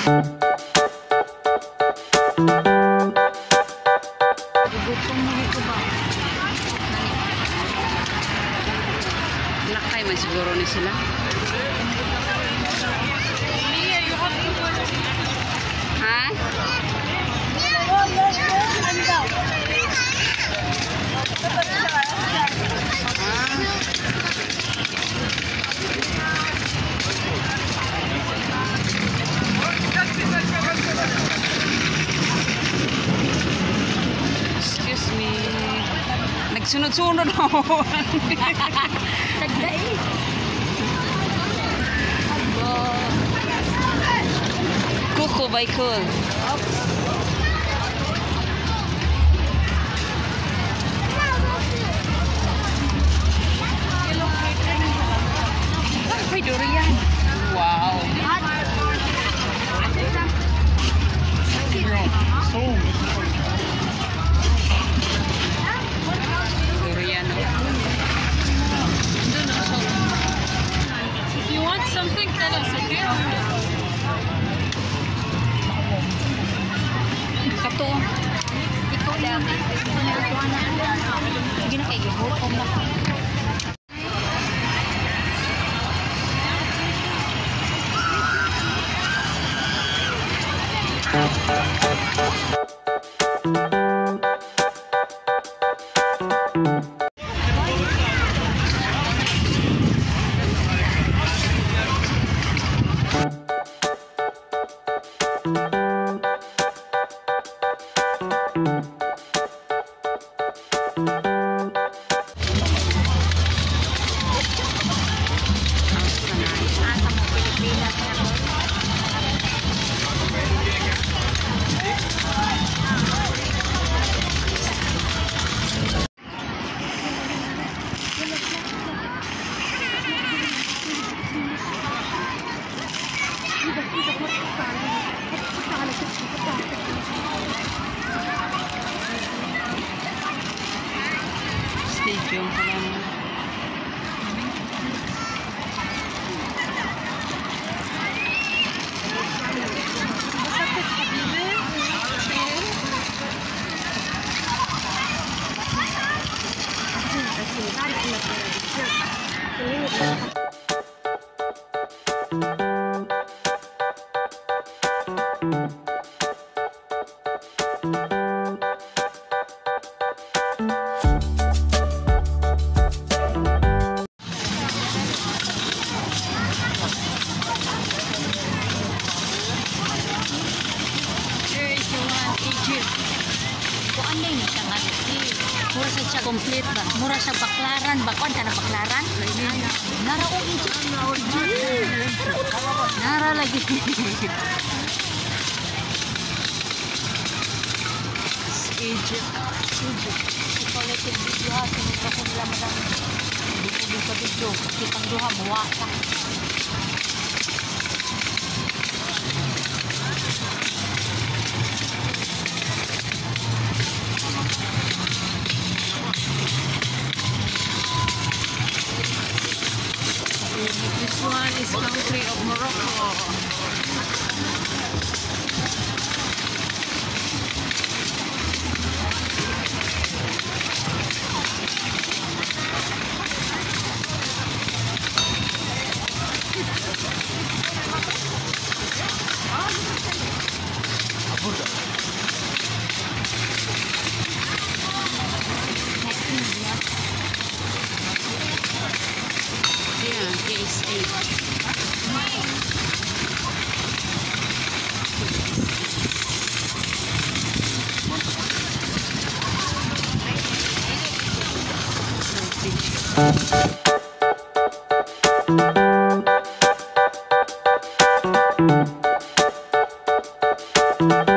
Gutom mo dito ba? Lakay man siguro ni sila. Sunod-sunod ako. Tagday. Kuko by Cool. Ay, Kato. Ikaw lang. Sige na kayo. Gutom na. Stadium 睡觉。Din na siya nga. Mura sa siya complete ba? Mura sa baklaran ba? Kuan ka na baklaran? Nara o Egypt. Nara lagi. Egypt. Egypt. Quality video ha. Sinubra ko nila madami. Din sa video. Kitang duha, muwa ka. This one is country of Morocco. Thank